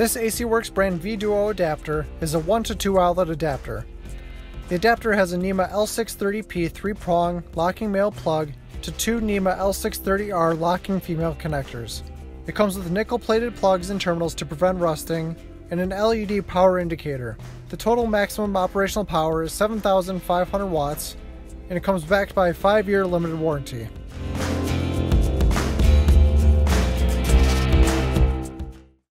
This AC Works brand V-Duo adapter is a 1 to 2 outlet adapter. The adapter has a NEMA L630P 3-prong locking male plug to two NEMA L630R locking female connectors. It comes with nickel-plated plugs and terminals to prevent rusting and an LED power indicator. The total maximum operational power is 7,500 watts and it comes backed by a 5-year limited warranty.